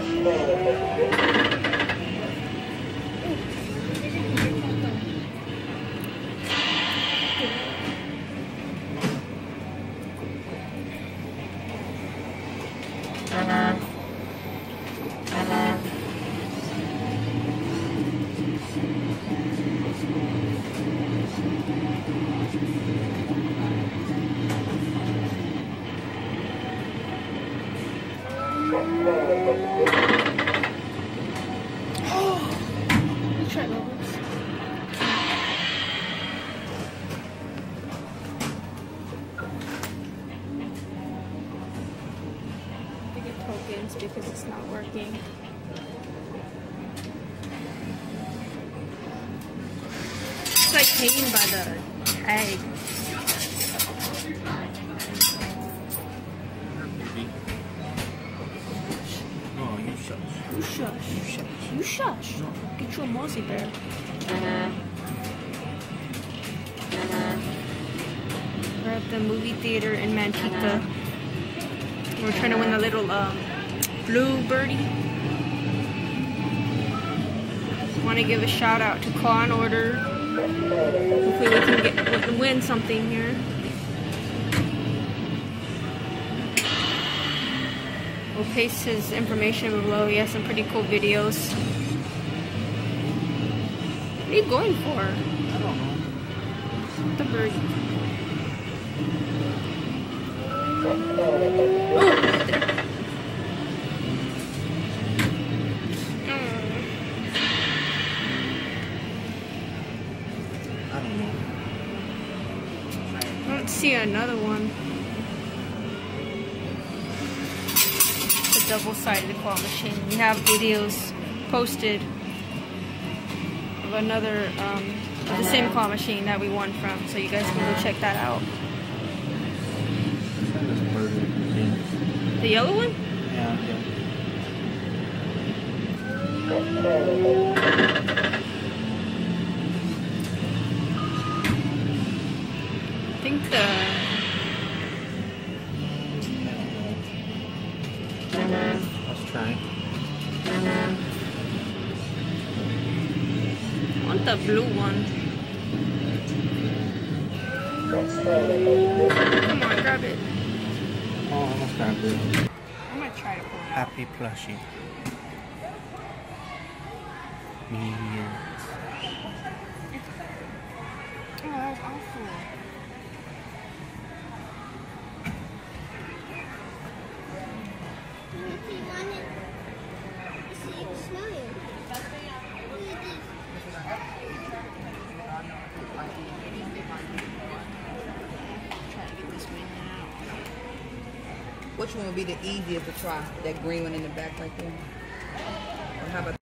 Thank uh you. -huh. Because it's not working. It's like hanging by the tag. Oh, you shush. You shush. You shush. You shush. Get you a mozzie bear. We're at the movie theater in Manteca. We're trying to win the little um, blue birdie. Want to give a shout out to Claw and Order. Hopefully we can get we can win something here. We'll paste his information below. He has some pretty cool videos. What are you going for? I don't know. The bird. I don't know. I don't see another one. The double-sided claw machine. We have videos posted of another, um, of the same claw machine that we won from, so you guys can go check that out. Send us bird machine. The yellow one? Yeah, okay. The Let's try. I want the blue one. Come on, grab it. Oh, I almost grabbed it. I'm gonna try to pull it out. Happy plushie. Minions. Oh, that was awful. Which one would be the easiest to try? That green one in the back right there? Or how about